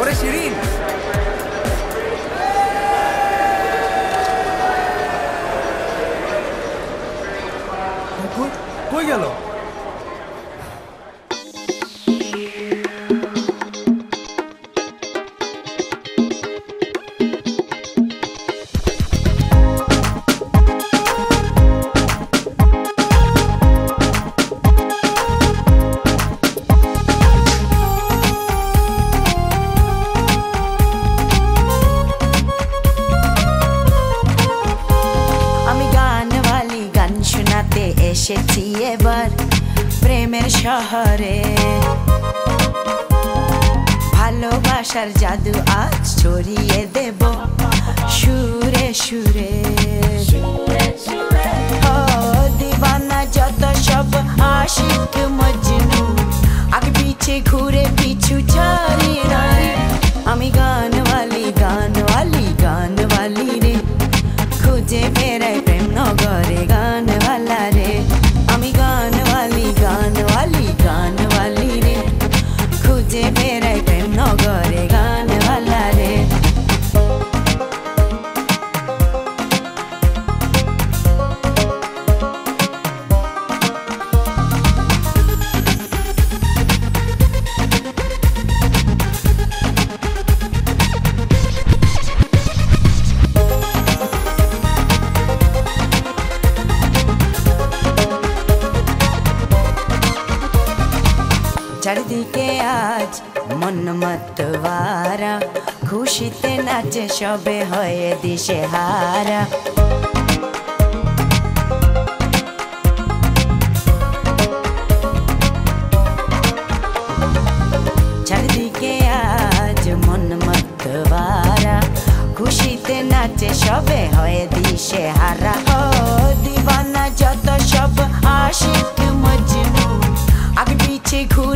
Ωραία Σιρήν. Κόγιαλο. Ε, এসেছি এবার প্রেমের শহরে। ভালোবাসার জাদু আজ ছড়িয়ে দেব সুরে সুরে। te verai pe mnogo চারিদিকে আজ মন মতওয়ারা খুশিতে নাচে সবে হয়ে দিশে হারা সবে হয়ে দিশে হারা ও দিবানা যত সব আশিক মজনু। আগে পিছে ঘুরে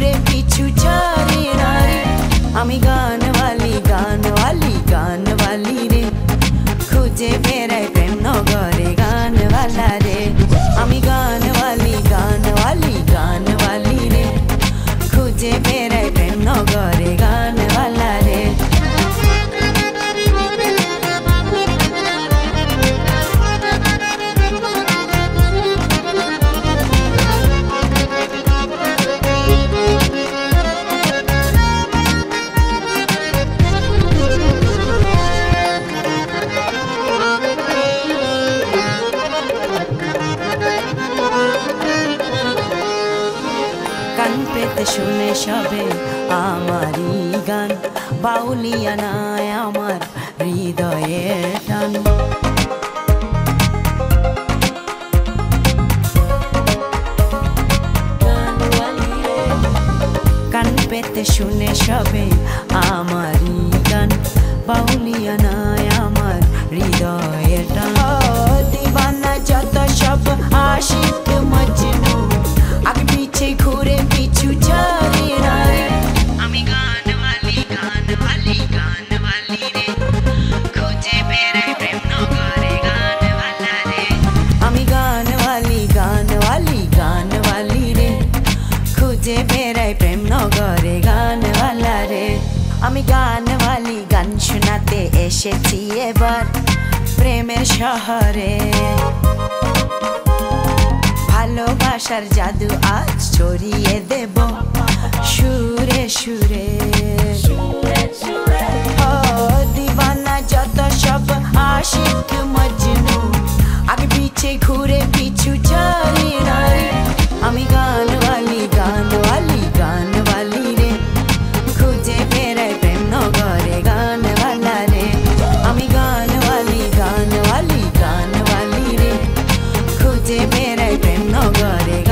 বেড়াই প্রেম নগরে গানওয়ালা রে আমি গানওয়ালি শুনে সবে আমারই গান। বাউলিয়া নাই আমার হৃদয়ের টান। কান পেতে শুনে সবে আমারই গান। বাউলিয়া নাই আমার হৃদয়ের টান। দিবানা যত সব আশিক মজনু, আগে পিছে ঘুরে আমি গানওয়ালি গান শোনাতে এসেছি এবার প্রেমের শহরে। ভালোবাসার জাদু আজ ছড়িয়ে দেব সুরে সুরে। ও দিবানা যত সব আশিক பாடுவாரே